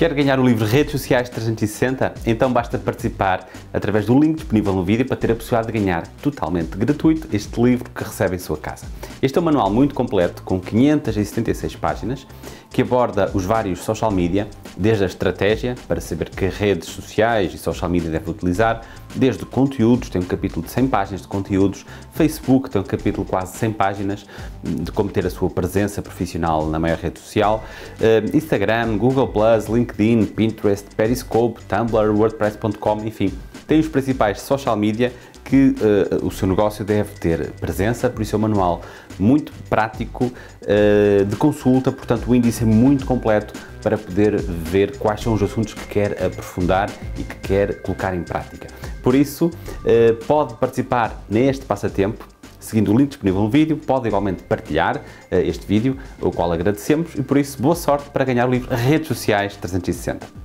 Quer ganhar o livro Redes Sociais 360? Então basta participar através do link disponível no vídeo para ter a possibilidade de ganhar totalmente gratuito este livro que recebe em sua casa. Este é um manual muito completo com 576 páginas que aborda os vários social media, desde a estratégia para saber que redes sociais e social media deve utilizar, desde conteúdos, tem um capítulo de 100 páginas de conteúdos, Facebook tem um capítulo quase 100 páginas de como ter a sua presença profissional na maior rede social, eh, Instagram, Google+, LinkedIn, Pinterest, Periscope, Tumblr, WordPress.com, enfim, tem os principais social media que uh, o seu negócio deve ter presença, por isso é um manual muito prático uh, de consulta, portanto o índice é muito completo para poder ver quais são os assuntos que quer aprofundar e que quer colocar em prática. Por isso, uh, pode participar neste passatempo seguindo o link disponível no vídeo, pode igualmente partilhar uh, este vídeo, o qual agradecemos, e por isso boa sorte para ganhar o livro Redes Sociais 360.